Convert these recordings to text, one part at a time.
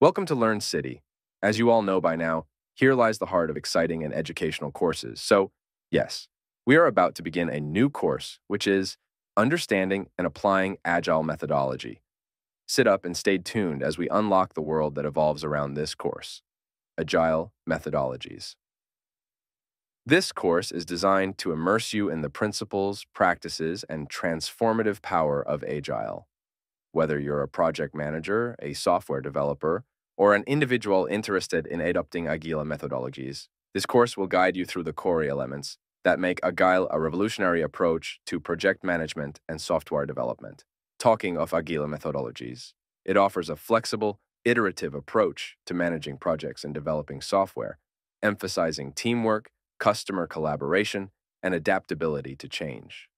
Welcome to Learn City. As you all know by now, here lies the heart of exciting and educational courses. So, yes, we are about to begin a new course, which is Understanding and Applying Agile Methodology. Sit up and stay tuned as we unlock the world that evolves around this course Agile Methodologies. This course is designed to immerse you in the principles, practices, and transformative power of Agile. Whether you're a project manager, a software developer, or an individual interested in adopting Agile methodologies, this course will guide you through the core elements that make Agile a revolutionary approach to project management and software development. Talking of Agile methodologies, it offers a flexible, iterative approach to managing projects and developing software, emphasizing teamwork, customer collaboration, and adaptability to change.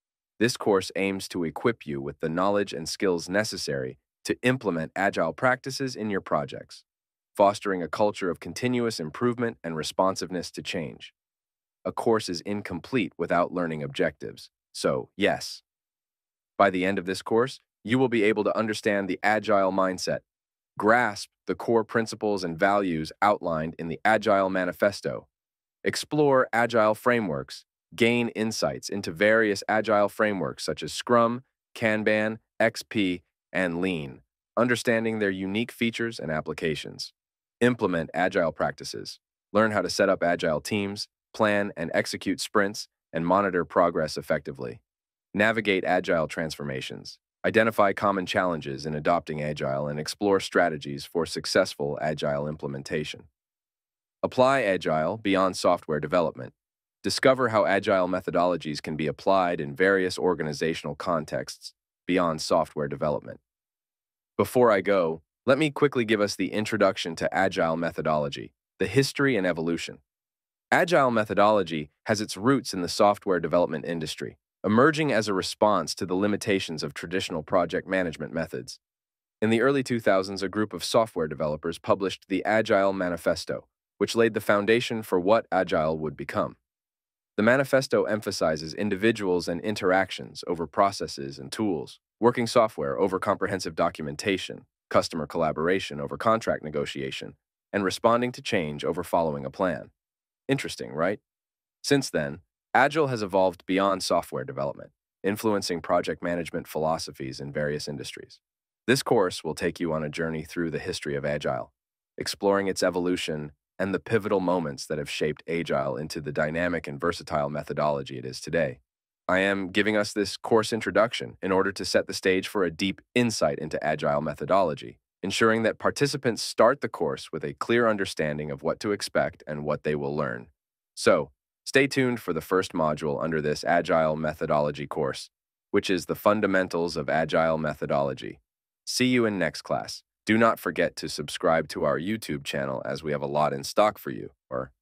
This course aims to equip you with the knowledge and skills necessary to implement agile practices in your projects, fostering a culture of continuous improvement and responsiveness to change. A course is incomplete without learning objectives, so yes. By the end of this course, you will be able to understand the agile mindset, grasp the core principles and values outlined in the Agile Manifesto, Explore agile frameworks, gain insights into various agile frameworks such as Scrum, Kanban, XP, and Lean, understanding their unique features and applications. Implement agile practices. Learn how to set up agile teams, plan and execute sprints, and monitor progress effectively. Navigate agile transformations. Identify common challenges in adopting agile and explore strategies for successful agile implementation. Apply Agile beyond software development. Discover how Agile methodologies can be applied in various organizational contexts beyond software development. Before I go, let me quickly give us the introduction to Agile methodology, the history and evolution. Agile methodology has its roots in the software development industry, emerging as a response to the limitations of traditional project management methods. In the early 2000s, a group of software developers published the Agile Manifesto, which laid the foundation for what Agile would become. The manifesto emphasizes individuals and interactions over processes and tools, working software over comprehensive documentation, customer collaboration over contract negotiation, and responding to change over following a plan. Interesting, right? Since then, Agile has evolved beyond software development, influencing project management philosophies in various industries. This course will take you on a journey through the history of Agile, exploring its evolution and the pivotal moments that have shaped Agile into the dynamic and versatile methodology it is today. I am giving us this course introduction in order to set the stage for a deep insight into Agile methodology, ensuring that participants start the course with a clear understanding of what to expect and what they will learn. So, stay tuned for the first module under this Agile methodology course, which is the fundamentals of Agile methodology. See you in next class. Do not forget to subscribe to our YouTube channel as we have a lot in stock for you, or